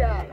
Yeah.